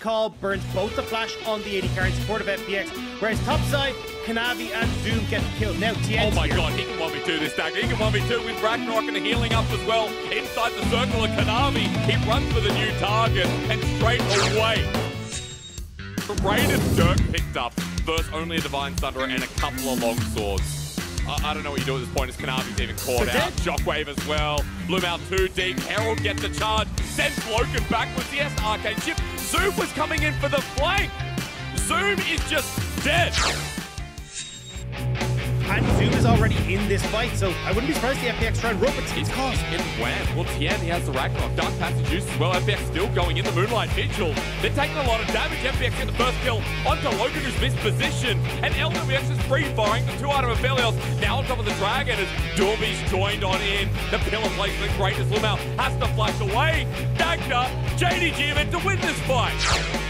call burns both the flash on the 80 car in support of FPX, whereas topside, Kanavi and Zoom get killed. Now, Tian's Oh my here. god, he can 1v2 this dagger. He can 1v2 with Ragnarok and healing up as well. Inside the circle of Kanavi, he runs for the new target and straight away. Raiden Dirk picked up versus only a Divine Sunderer and a couple of long swords. I, I don't know what you do at this point as Kanavi's even caught They're out. Shockwave as well. Bloom out too deep. Herald gets the charge. Sends Loken backwards. Yes, Arcade Chip. Zoom was coming in for the flank. Zoom is just dead. And Zoom is already in this fight, so I wouldn't be surprised the FPX try and rope. He's caught in Wham. Well, Tian, he has the Ragnarok. Dark Passage use as well. FPX still going in the Moonlight Vigil. They're taking a lot of damage. FPX get the first kill onto LokeN, who's missed position. And LWX is free firing the two item Aphelios. Now on top of the Dragon as Doinb's joined on in. The pillar placement great as LvMao has to flash away. Dagda, JDG meant to win this fight.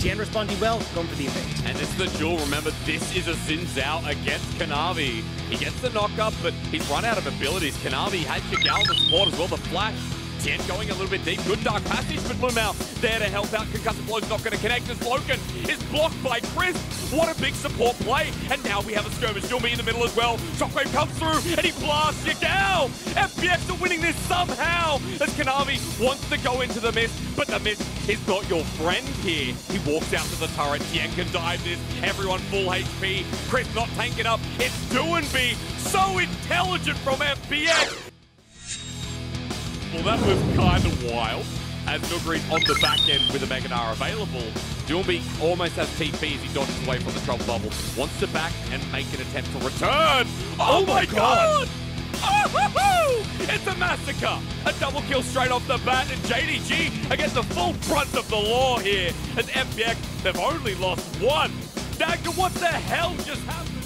Tian responding well, going for the evade. And it's the duel. Remember, this is a Xin Zhao against Kanavi. He gets the knock up, but he's run out of abilities. Kanavi has Shigal the support as well. The flash. Tian going a little bit deep. Good dark passage, but LvMao there to help out. Concussive blow's not going to connect as LokeN is blocked by Crisp. What a big support play. And now we have a skirmish. Me in the middle as well. Shockwave comes through and he blasts Shigal. FPX are winning this somehow as Kanavi wants to go into the mist, but the mist is not your friend here. He walks out to the turret. Tian can dive this. Everyone full HP. Crisp not tanking up. It's do and be so intelligent from FPX. Well, that was kind of wild. As Nuguri's on the back end with a Mega Gnar available, Doinb almost has TP as he dodges away from the trouble bubble. Wants to back and make an attempt to return. Oh, oh my god! Oh, it's a massacre! A double kill straight off the bat, and JDG against the full brunt of the law here. As FPX, they've only lost one. Dagger, what the hell just happened?